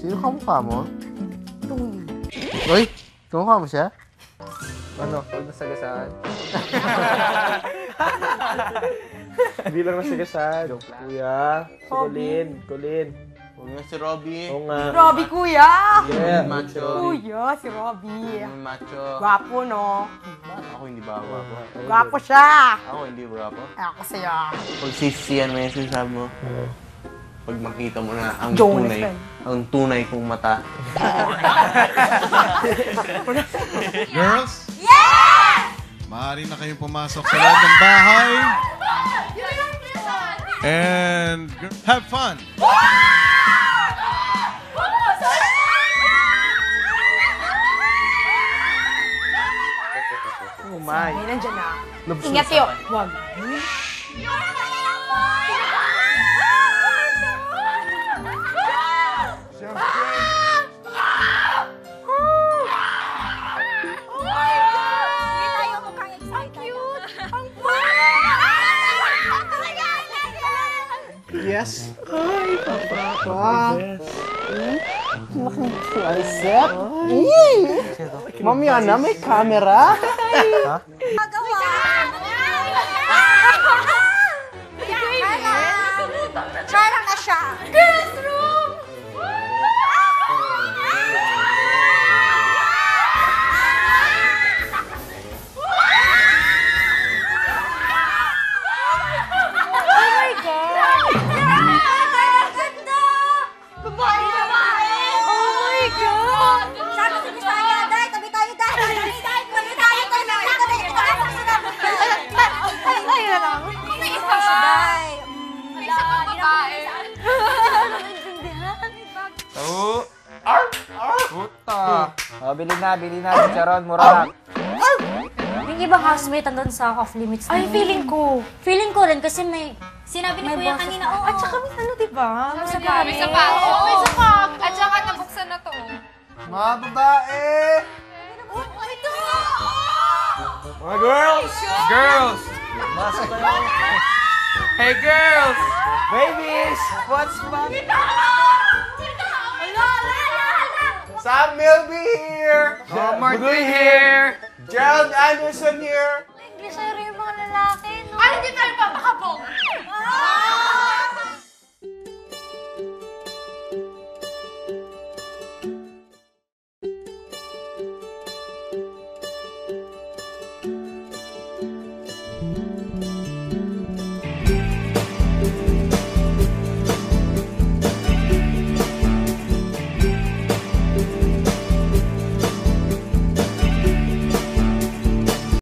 Sino kamukha mo? Tuyo. Uy, kamukha mo siya? Ano? Huwag nasagasaan. Hindi lang nasagasaan. Kuya, si Colin. Colin. Huwag nga si Robby. Oo nga. Robby, kuya! Yeah. Macho. Kuya, si Robby. Macho. Gwapo, no? Ako hindi ba gwapo? Gwapo siya! Ako hindi gwapo. Ako sa'yo. Pag sisiyan mo yung sinasabi mo, pag makita mo na ang Jonas tunay, fan. ang tunay kong mata. Girls? Yeah! Maaari na kayong pumasok sa loob ng bahay. And have fun. Oh my. Ay, nandyan na. Ingat yun. sakay. Yes. Tricep? Mami, na may camera? Magawa! Charang na siya. Isa pang babae. Oo. Puta. Oh, bili na, bili na. Charon, mura lang. Yung ibang housemate andun sa off limits na Ay, yun. feeling ko. Feeling ko rin kasi may... Sinabi ni May Kuya boses kanina, na. oo. At saka may ano, diba? May Sa sapatos. May sapatos. Oo, may sapatos. At saka nabuksan na to. Mga babae! Oh, ito! Mga girls! Girls! Masok kayo. Hey girls! Babies! What's fun? Sam Milby here! Bob Martin here! Gerald Anderson here!